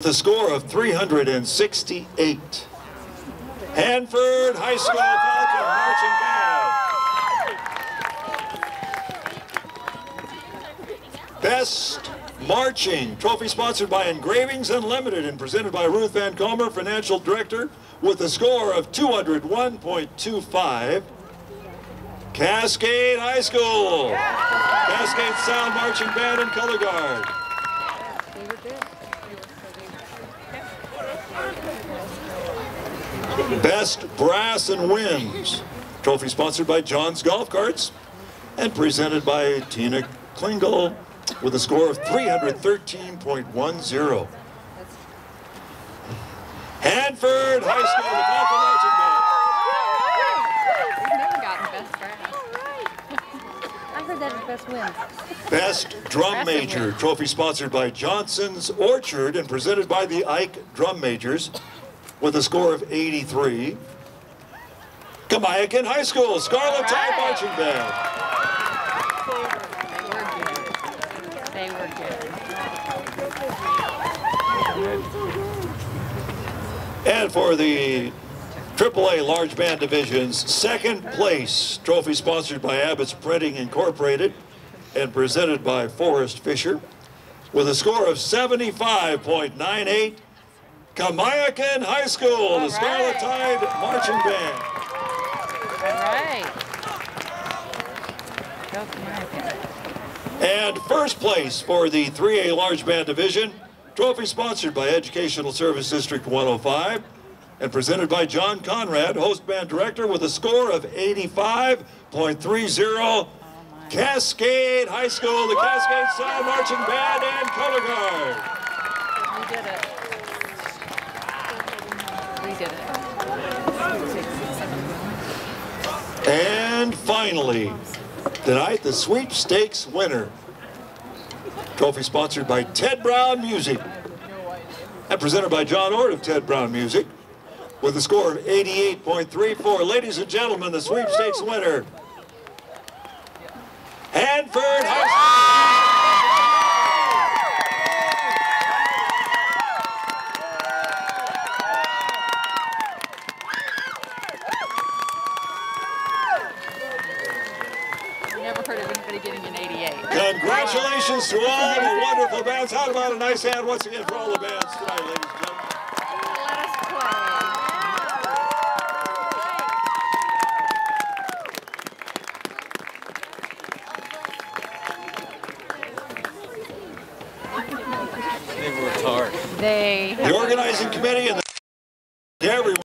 The score of 368. Hanford High School Falcon Marching Band. Best Marching, trophy sponsored by Engravings Unlimited and presented by Ruth Van Comer, Financial Director, with a score of 201.25. Cascade High School. Cascade Sound Marching Band and Color Guard. Best Brass and Winds. Trophy sponsored by John's Golf Carts and presented by Tina Klingel with a score of 313.10. Hanford High School, best wins. Best Drum Major, trophy sponsored by Johnson's Orchard and presented by the Ike Drum Majors with a score of 83. Kamiakin High School, Scarlet right. Tide Marching Band. They were good. And for the AAA Large Band Divisions, second place, trophy sponsored by Abbott's Printing Incorporated and presented by Forrest Fisher with a score of 75.98. Kamiakin High School, All the Scarlet. Tide Marching Band. All right. Go. And first place for the 3A Large Band Division, trophy sponsored by Educational Service District 105 and presented by John Conrad, host band director, with a score of 85.30. Cascade High School, the Cascade Sound Marching Band and Color Guard. We did it. We did it. And finally, tonight the sweepstakes winner. Trophy sponsored by Ted Brown Music and presented by John Ord of Ted Brown Music with a score of 88.34. Ladies and gentlemen, the sweepstakes winner, Hanford High I never heard of anybody getting an 88. School. Congratulations to all the wonderful bands. How about a nice hand once again for all the bands tonight, ladies and gentlemen. They worked hard. They The organizing committee and the.